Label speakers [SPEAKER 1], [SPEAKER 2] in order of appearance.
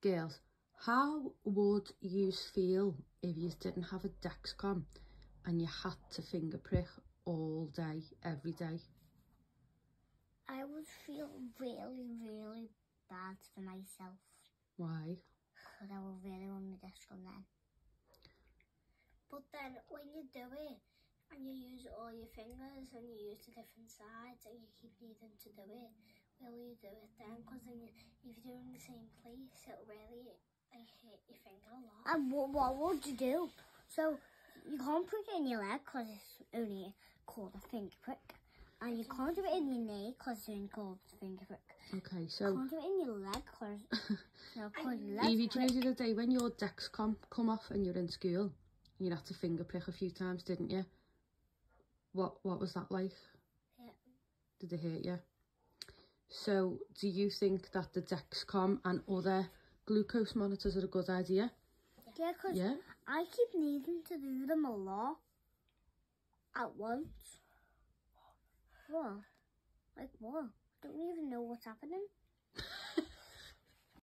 [SPEAKER 1] Girls, how would you feel if you didn't have a Dexcom and you had to finger prick all day, every day?
[SPEAKER 2] I would feel really, really bad for myself.
[SPEAKER 1] Why?
[SPEAKER 2] Because I would really want my Dexcom then. But then when you do it, and you use all your fingers and you use the different sides and you keep needing to do it, will you do it then? Because then you, if you're doing the same place, it'll really like, hit your finger a lot. Um, and what, what would you do? So you can't put it in your leg because it's only called a finger prick. And you can't do it in your knee because it's only called a finger prick.
[SPEAKER 1] Okay, so...
[SPEAKER 2] You
[SPEAKER 1] so
[SPEAKER 2] can't do it in your leg because no, cause your
[SPEAKER 1] Evie,
[SPEAKER 2] leg
[SPEAKER 1] do you know the other day when your Dexcom come off and you're in school, you had to finger prick a few times, didn't you? What What was that like?
[SPEAKER 2] Yeah.
[SPEAKER 1] Did it hurt you? So, do you think that the Dexcom and other glucose monitors are a good idea?
[SPEAKER 2] Yeah, because
[SPEAKER 1] Yeah.
[SPEAKER 2] I keep needing to do them a lot at once. What? Like what? I don't even know what's happening.